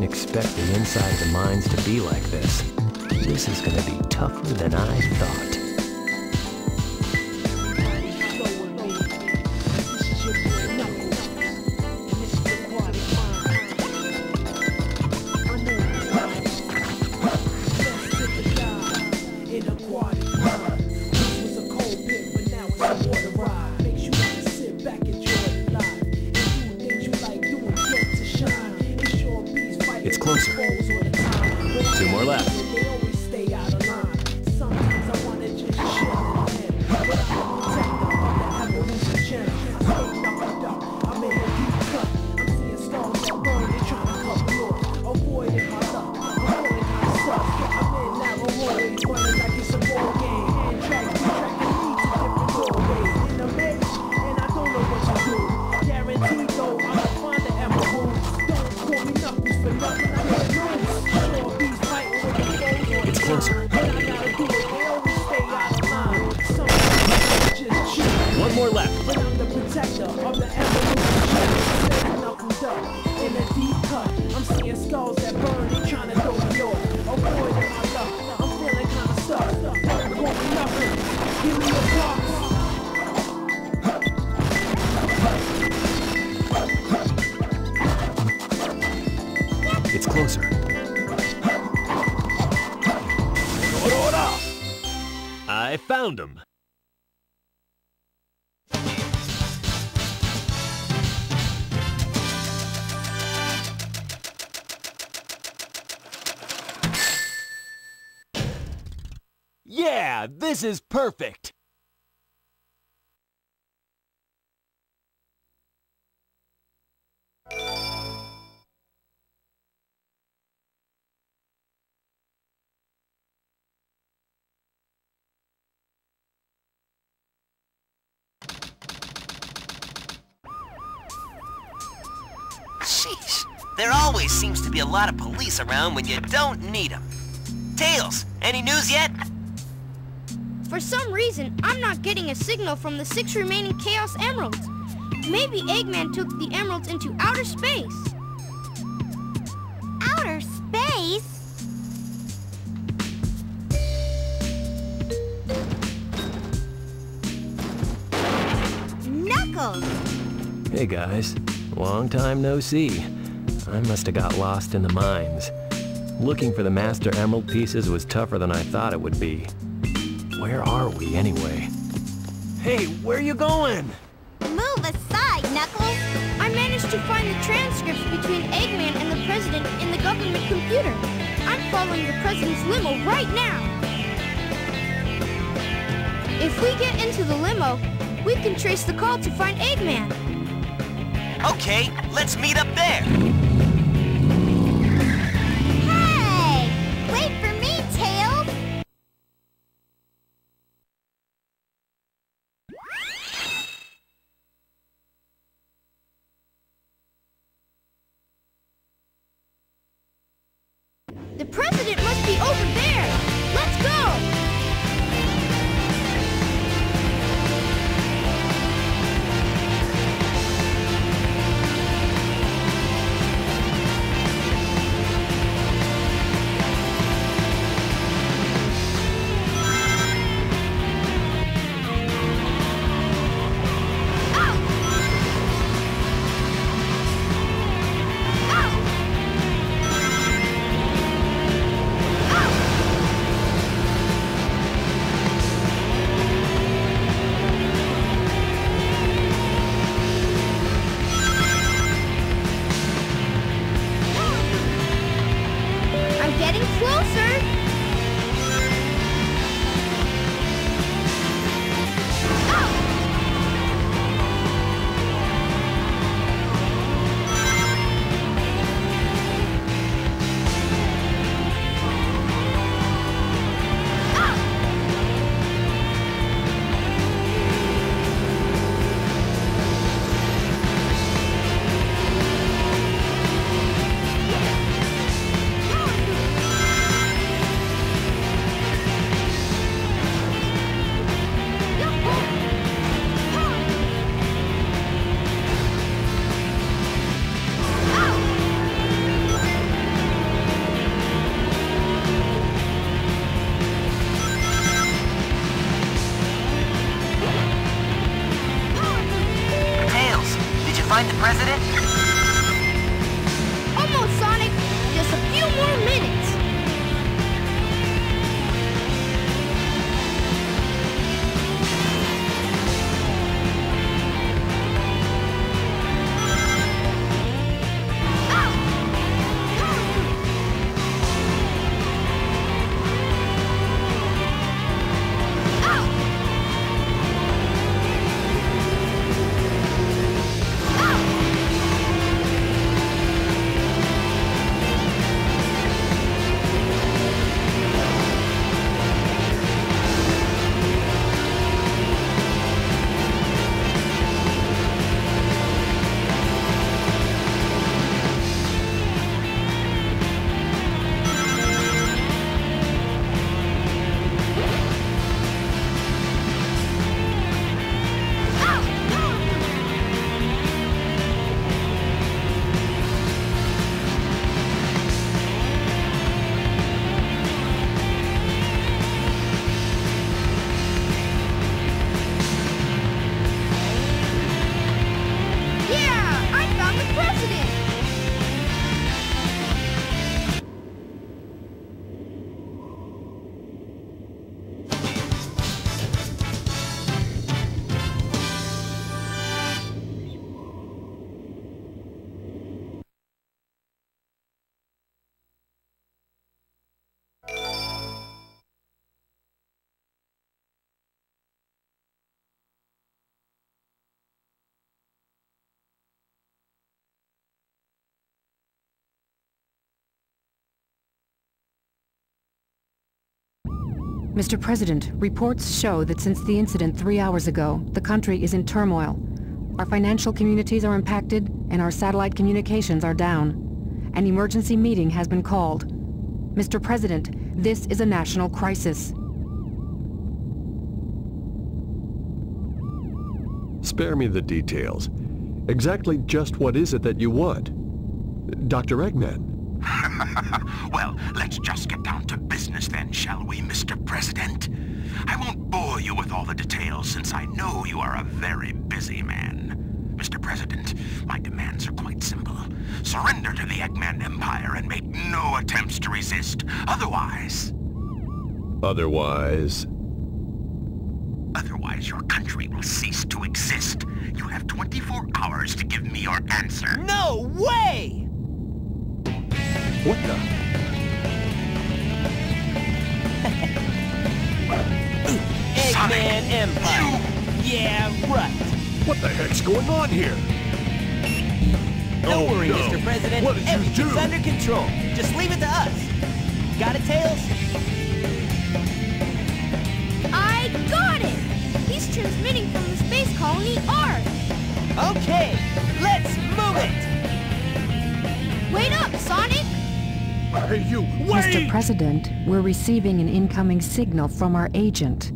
didn't expect the inside of the mines to be like this. This is gonna be tougher than I thought. Closer. Skulls that burn. They trying to throw me off. Avoiding my luck. I'm feeling kind of stuck. Don't want nothing. Give me a box. It's closer. I found him. Yeah, this is perfect. There always seems to be a lot of police around when you don't need them. Tails, any news yet? For some reason, I'm not getting a signal from the six remaining Chaos Emeralds. Maybe Eggman took the emeralds into outer space. Outer space? Knuckles! Hey guys, long time no see. I must have got lost in the mines. Looking for the Master Emerald pieces was tougher than I thought it would be. Where are we anyway? Hey, where are you going? Move aside, Knuckles! I managed to find the transcripts between Eggman and the President in the government computer. I'm following the President's limo right now. If we get into the limo, we can trace the call to find Eggman. Okay, let's meet up there. The President must be over there. Mr. President, reports show that since the incident three hours ago, the country is in turmoil. Our financial communities are impacted, and our satellite communications are down. An emergency meeting has been called. Mr. President, this is a national crisis. Spare me the details. Exactly just what is it that you want? Dr. Eggman, well, let's just get down to business then, shall we, Mr. President? I won't bore you with all the details since I know you are a very busy man. Mr. President, my demands are quite simple. Surrender to the Eggman Empire and make no attempts to resist. Otherwise... otherwise... Otherwise, your country will cease to exist. You have 24 hours to give me your answer. No way! What the? Eggman Empire. Yeah, right. What the heck's going on here? Don't Oh, worry, no. Mr. President. What did you Everything's do? under control. Just leave it to us. Got it, Tails? I got it! He's transmitting from the space colony Ark. Okay, let's move it! Wait up, Sonic! Hey, you, wait! Mr. President, we're receiving an incoming signal from our agent.